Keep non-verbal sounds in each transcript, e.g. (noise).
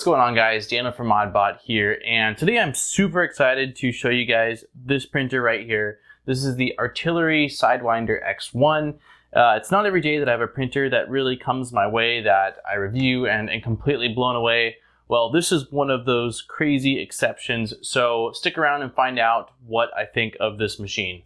What's going on guys, Daniel from ModBot here, and today I'm super excited to show you guys this printer right here. This is the Artillery Sidewinder X1. Uh, it's not every day that I have a printer that really comes my way that I review and, and completely blown away. Well, this is one of those crazy exceptions, so stick around and find out what I think of this machine.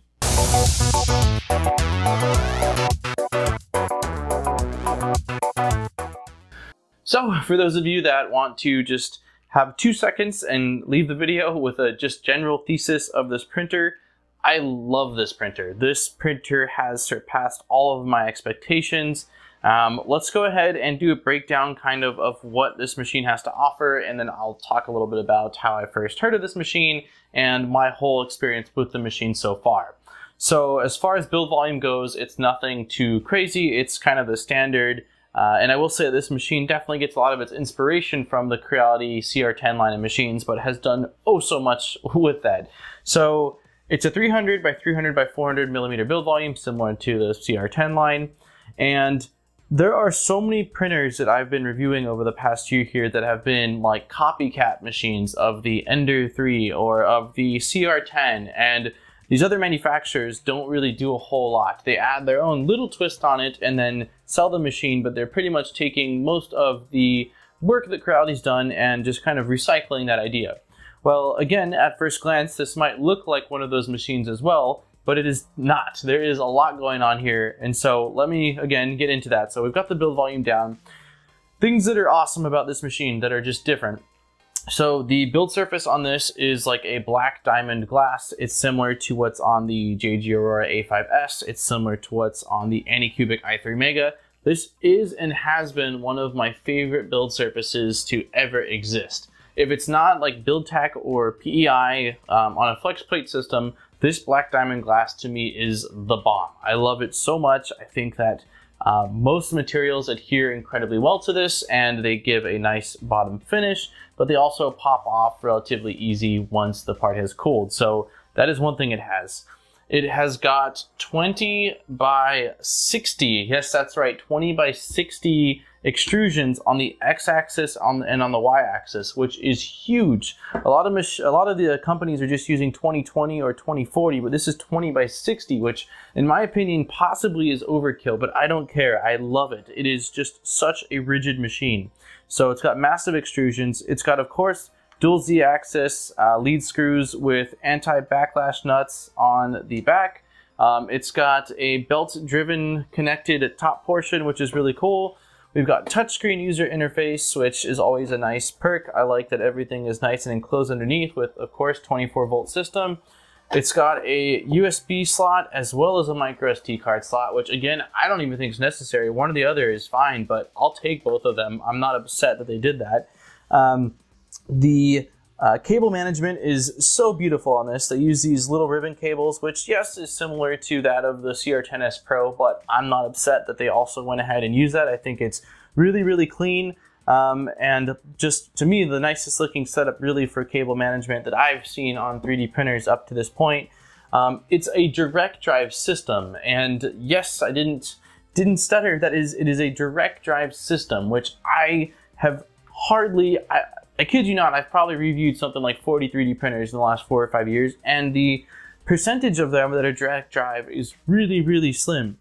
So for those of you that want to just have two seconds and leave the video with a just general thesis of this printer, I love this printer. This printer has surpassed all of my expectations. Um, let's go ahead and do a breakdown kind of of what this machine has to offer and then I'll talk a little bit about how I first heard of this machine and my whole experience with the machine so far. So as far as build volume goes, it's nothing too crazy. It's kind of the standard uh, and I will say this machine definitely gets a lot of its inspiration from the Creality CR10 line of machines, but has done oh so much (laughs) with that. So it's a 300 by 300 by 400 millimeter build volume, similar to the CR10 line. And there are so many printers that I've been reviewing over the past year here that have been like copycat machines of the Ender 3 or of the CR10. And these other manufacturers don't really do a whole lot. They add their own little twist on it and then sell the machine, but they're pretty much taking most of the work that Creality's done and just kind of recycling that idea. Well, again, at first glance, this might look like one of those machines as well, but it is not. There is a lot going on here, and so let me, again, get into that. So we've got the build volume down. Things that are awesome about this machine that are just different so the build surface on this is like a black diamond glass. It's similar to what's on the JG Aurora A5S. It's similar to what's on the Anycubic i3 Mega. This is and has been one of my favorite build surfaces to ever exist. If it's not like BuildTak or PEI um, on a flex plate system, this black diamond glass to me is the bomb. I love it so much. I think that uh, most materials adhere incredibly well to this and they give a nice bottom finish, but they also pop off relatively easy once the part has cooled. So that is one thing it has. It has got 20 by 60, yes, that's right, 20 by 60 extrusions on the x-axis on and on the y-axis, which is huge. A lot of a lot of the companies are just using 2020 or 2040, but this is 20 by 60, which in my opinion possibly is overkill, but I don't care. I love it. It is just such a rigid machine. So it's got massive extrusions. It's got, of course, dual Z-axis uh, lead screws with anti-backlash nuts on the back. Um, it's got a belt-driven connected top portion, which is really cool. We've got touchscreen user interface, which is always a nice perk. I like that everything is nice and enclosed underneath with, of course, 24 volt system. It's got a USB slot as well as a micro SD card slot, which again, I don't even think is necessary. One or the other is fine, but I'll take both of them. I'm not upset that they did that. Um, the uh, cable management is so beautiful on this. They use these little ribbon cables, which yes, is similar to that of the CR10S Pro, but I'm not upset that they also went ahead and used that. I think it's really, really clean. Um, and just to me, the nicest looking setup really for cable management that I've seen on 3D printers up to this point. Um, it's a direct drive system, and yes, I didn't didn't stutter. That is, it is a direct drive system, which I have hardly. I, I kid you not, I've probably reviewed something like 40 3D printers in the last four or five years, and the percentage of them that are direct drive is really, really slim.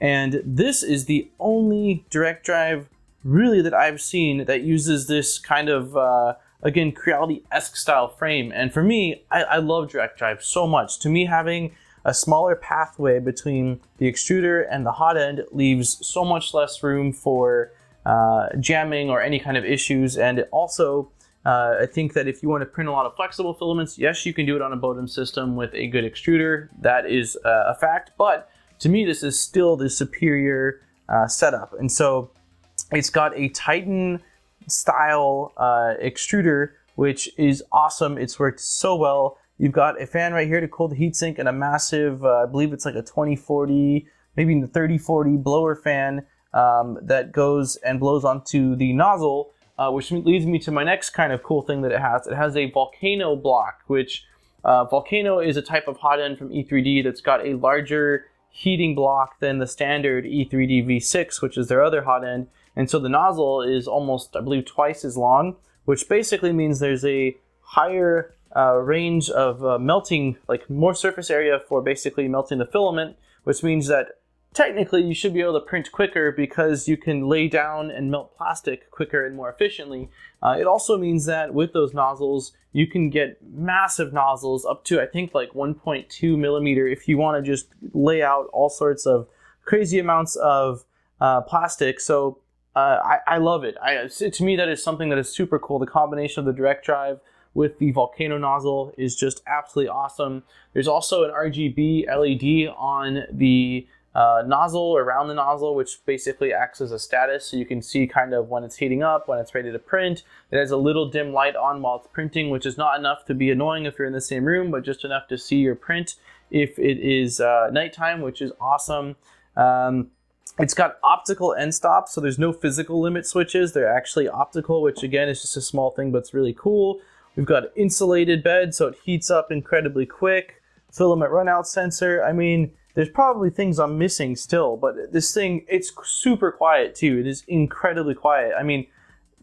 And this is the only direct drive really that I've seen that uses this kind of, uh, again, Creality-esque style frame. And for me, I, I love direct drive so much. To me, having a smaller pathway between the extruder and the hot end leaves so much less room for jamming or any kind of issues. And also, uh, I think that if you want to print a lot of flexible filaments, yes, you can do it on a Bowden system with a good extruder. That is uh, a fact. But to me, this is still the superior uh, setup. And so it's got a Titan style uh, extruder, which is awesome. It's worked so well. You've got a fan right here to cool the heatsink and a massive, uh, I believe it's like a 2040, maybe the 3040 blower fan um, that goes and blows onto the nozzle, uh, which leads me to my next kind of cool thing that it has. It has a volcano block, which uh, volcano is a type of hot end from E3D that's got a larger heating block than the standard E3D V6, which is their other hot end. And so the nozzle is almost, I believe, twice as long, which basically means there's a higher uh, range of uh, melting, like more surface area for basically melting the filament, which means that technically you should be able to print quicker because you can lay down and melt plastic quicker and more efficiently. Uh, it also means that with those nozzles, you can get massive nozzles up to I think like 1.2 millimeter if you want to just lay out all sorts of crazy amounts of uh, plastic. So uh, I, I, love it. I, to me, that is something that is super cool. The combination of the direct drive with the volcano nozzle is just absolutely awesome. There's also an RGB LED on the uh, nozzle around the nozzle, which basically acts as a status. So you can see kind of when it's heating up, when it's ready to print. It has a little dim light on while it's printing, which is not enough to be annoying if you're in the same room, but just enough to see your print if it is uh, nighttime, which is awesome. Um, it's got optical end stops, so there's no physical limit switches. They're actually optical, which again is just a small thing, but it's really cool. We've got insulated bed, so it heats up incredibly quick. Filament runout sensor. I mean, there's probably things I'm missing still, but this thing, it's super quiet too. It is incredibly quiet. I mean,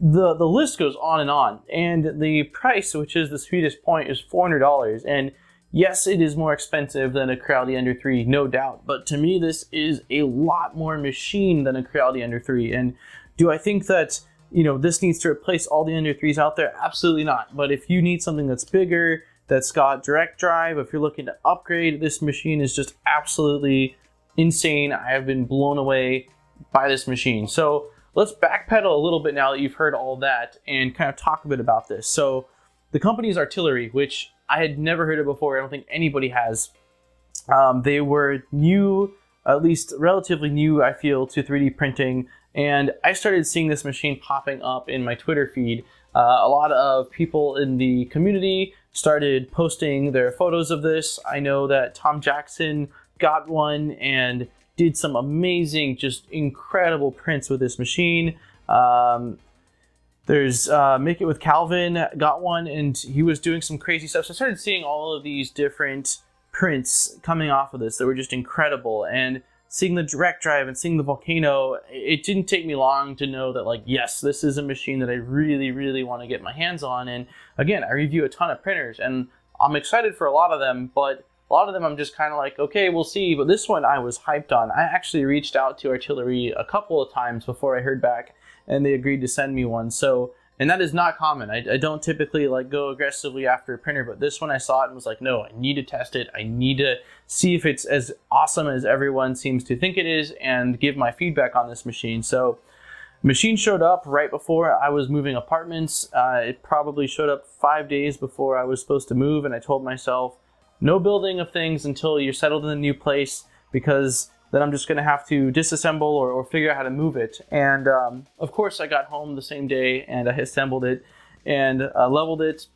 the, the list goes on and on. And the price, which is the sweetest point, is $400. And yes, it is more expensive than a Creality Ender 3, no doubt. But to me, this is a lot more machine than a Creality Ender 3. And do I think that, you know, this needs to replace all the Ender 3s out there? Absolutely not. But if you need something that's bigger, that's got direct drive. If you're looking to upgrade, this machine is just absolutely insane. I have been blown away by this machine. So let's backpedal a little bit now that you've heard all that and kind of talk a bit about this. So the company is Artillery, which I had never heard of before. I don't think anybody has. Um, they were new, at least relatively new, I feel, to 3D printing. And I started seeing this machine popping up in my Twitter feed. Uh, a lot of people in the community started posting their photos of this. I know that Tom Jackson got one and did some amazing, just incredible prints with this machine. Um, there's uh, Make It with Calvin got one, and he was doing some crazy stuff. So I started seeing all of these different prints coming off of this that were just incredible. And seeing the direct drive and seeing the volcano, it didn't take me long to know that like, yes, this is a machine that I really, really want to get my hands on. And again, I review a ton of printers and I'm excited for a lot of them, but a lot of them I'm just kind of like, okay, we'll see. But this one I was hyped on. I actually reached out to Artillery a couple of times before I heard back and they agreed to send me one. So and that is not common. I, I, don't typically like go aggressively after a printer, but this one I saw it and was like, no, I need to test it. I need to see if it's as awesome as everyone seems to think it is, and give my feedback on this machine. So, machine showed up right before I was moving apartments. Uh, it probably showed up five days before I was supposed to move, and I told myself, no building of things until you're settled in a new place because then I'm just going to have to disassemble or, or, figure out how to move it. And um, of course, I got home the same day and I assembled it and uh, leveled it.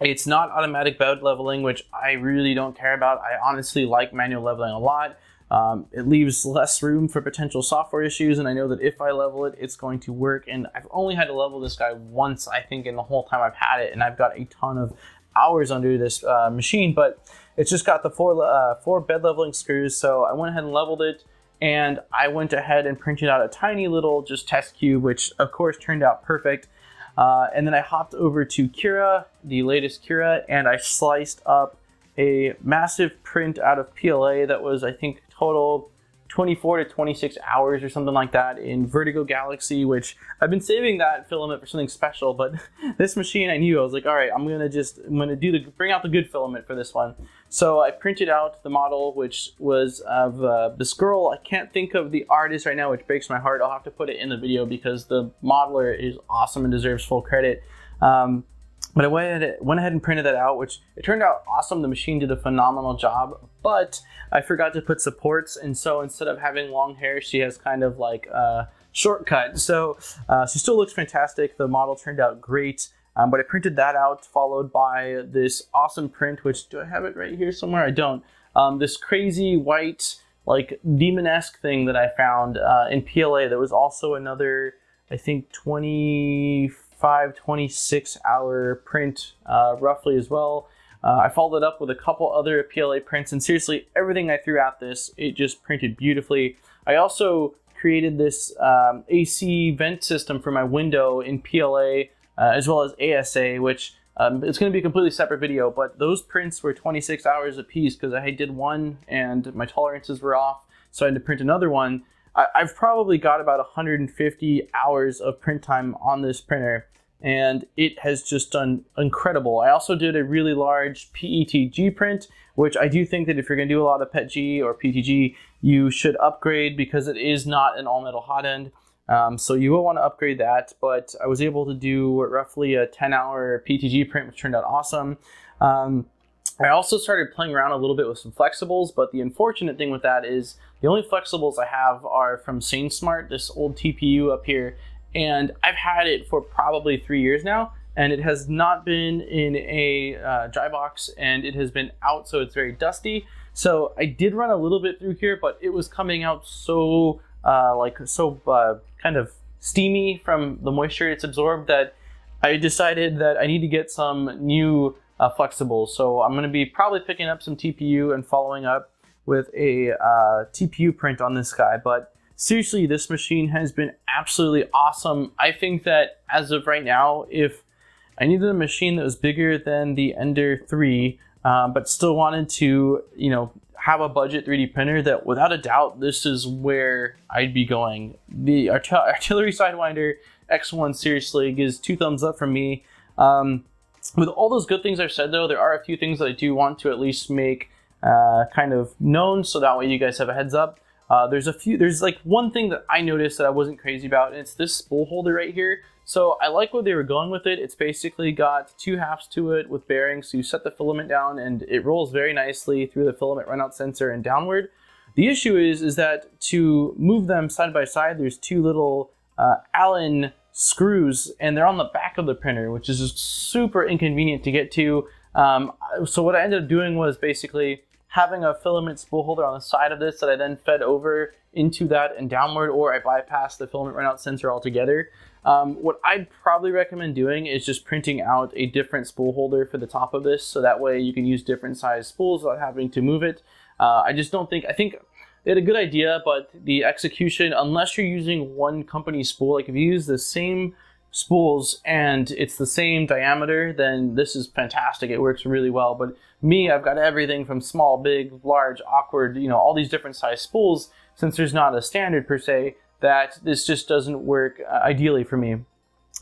It's not automatic bed leveling, which I really don't care about. I honestly like manual leveling a lot. Um, it leaves less room for potential software issues, and I know that if I level it, it's going to work. And I've only had to level this guy once, I think, in the whole time I've had it, and I've got a ton of hours under this uh, machine. But it's just got the four, uh, four bed leveling screws, so I went ahead and leveled it, and I went ahead and printed out a tiny little just test cube, which of course turned out perfect. Uh, and then I hopped over to Cura, the latest Cura, and I sliced up a massive print out of PLA that was, I think, total 24 to 26 hours or something like that in Vertigo Galaxy, which I've been saving that filament for something special, but (laughs) this machine I knew I was like, all right, I'm gonna just I'm gonna do the bring out the good filament for this one. So I printed out the model, which was of uh, this girl. I can't think of the artist right now, which breaks my heart. I'll have to put it in the video because the modeler is awesome and deserves full credit. Um, but I went went ahead and printed that out, which it turned out awesome. The machine did a phenomenal job, but I forgot to put supports, and so instead of having long hair, she has kind of like a shortcut. So uh, she still looks fantastic. The model turned out great, um, but I printed that out, followed by this awesome print, which do I have it right here somewhere? I don't. Um, this crazy white, like demon-esque thing that I found uh, in PLA. There was also another, I think, 25, 26 hour print uh, roughly as well. Uh, I followed it up with a couple other PLA prints, and seriously, everything I threw at this, it just printed beautifully. I also created this um, AC vent system for my window in PLA uh, as well as ASA, which um, it's going to be a completely separate video, but those prints were 26 hours a piece because I did one and my tolerances were off, so I had to print another one. I, I've probably got about 150 hours of print time on this printer, and it has just done incredible. I also did a really large PETG print, which I do think that if you're going to do a lot of PETG or PTG, you should upgrade because it is not an all metal hot end. Um, so you will want to upgrade that, but I was able to do roughly a 10 hour PTG print, which turned out awesome. Um, I also started playing around a little bit with some flexibles, but the unfortunate thing with that is the only flexibles I have are from SainSmart, this old TPU up here, and I've had it for probably three years now, and it has not been in a uh, dry box, and it has been out, so it's very dusty. So I did run a little bit through here, but it was coming out so uh, like so uh, kind of steamy from the moisture it's absorbed that I decided that I need to get some new uh, flexibles. So I'm going to be probably picking up some TPU and following up with a uh, TPU print on this guy. But seriously, this machine has been absolutely awesome. I think that as of right now, if I needed a machine that was bigger than the Ender 3, um, but still wanted to, you know, have a budget 3D printer, that without a doubt, this is where I'd be going. The Art- (laughs) Artillery Sidewinder X1 seriously gives two thumbs up from me. Um, with all those good things I've said, though, there are a few things that I do want to at least make uh, kind of known, so that way you guys have a heads up. Uh, there's a few. There's like one thing that I noticed that I wasn't crazy about, and it's this spool holder right here. So I like where they were going with it. It's basically got two halves to it with bearings. So you set the filament down, and it rolls very nicely through the filament runout sensor and downward. The issue is, is that to move them side by side, there's two little uh, Allen screws, and they're on the back of the printer, which is just super inconvenient to get to. Um, so what I ended up doing was basically having a filament spool holder on the side of this that I then fed over into that and downward, or I bypassed the filament runout sensor altogether. Um, what I'd probably recommend doing is just printing out a different spool holder for the top of this, so that way you can use different size spools without having to move it. Uh, I just don't think, I think they had a good idea, but the execution, unless you're using one company spool, like if you use the same spools and it's the same diameter, then this is fantastic. It works really well. But me, I've got everything from small, big, large, awkward, you know, all these different size spools. Since there's not a standard per se, that this just doesn't work uh, ideally for me.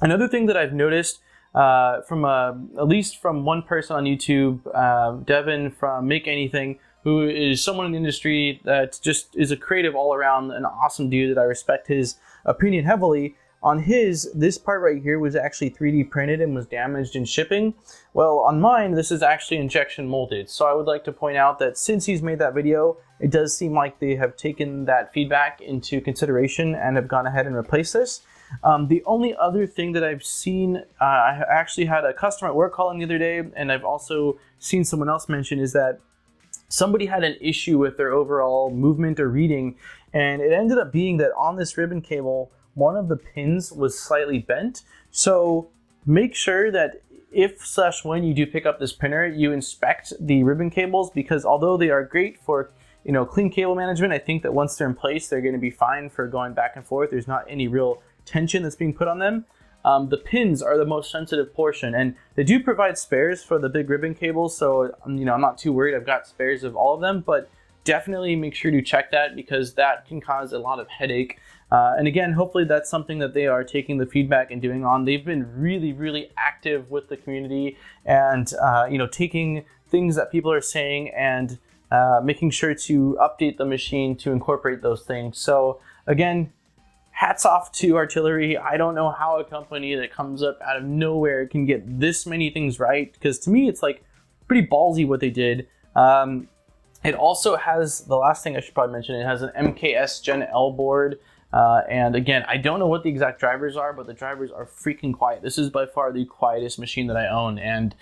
Another thing that I've noticed uh, from uh, at least from one person on YouTube, uh, Devin from Make Anything, who is someone in the industry that just is a creative all around, an awesome dude that I respect his opinion heavily. On his, this part right here was actually 3D printed and was damaged in shipping. Well, on mine, this is actually injection molded. So I would like to point out that since he's made that video, it does seem like they have taken that feedback into consideration and have gone ahead and replaced this. Um, the only other thing that I've seen, uh, I actually had a customer at work calling the other day, and I've also seen someone else mention is that somebody had an issue with their overall movement or reading, and it ended up being that on this ribbon cable, one of the pins was slightly bent. So make sure that if slash when you do pick up this printer, you inspect the ribbon cables because although they are great for you know clean cable management, I think that once they're in place, they're going to be fine for going back and forth. There's not any real tension that's being put on them. Um, the pins are the most sensitive portion, and they do provide spares for the big ribbon cables. So um, you know I'm not too worried. I've got spares of all of them, but definitely make sure to check that because that can cause a lot of headache uh, and again, hopefully that's something that they are taking the feedback and doing on. They've been really, really active with the community and, uh, you know, taking things that people are saying and uh, making sure to update the machine to incorporate those things. So again, hats off to Artillery. I don't know how a company that comes up out of nowhere can get this many things right because to me it's like pretty ballsy what they did. Um, it also has the last thing I should probably mention. It has an MKS Gen L board uh, and again, I don't know what the exact drivers are, but the drivers are freaking quiet. This is by far the quietest machine that I own, and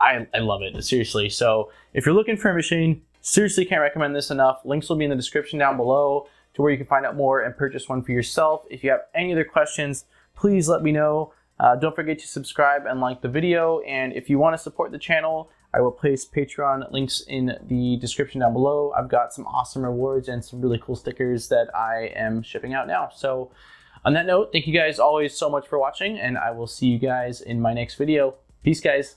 I, I love it, seriously. So if you're looking for a machine, seriously can't recommend this enough. Links will be in the description down below to where you can find out more and purchase one for yourself. If you have any other questions, please let me know. Uh, don't forget to subscribe and like the video. And if you want to support the channel, I will place Patreon links in the description down below. I've got some awesome rewards and some really cool stickers that I am shipping out now. So On that note, thank you guys always so much for watching, and I will see you guys in my next video. Peace, guys.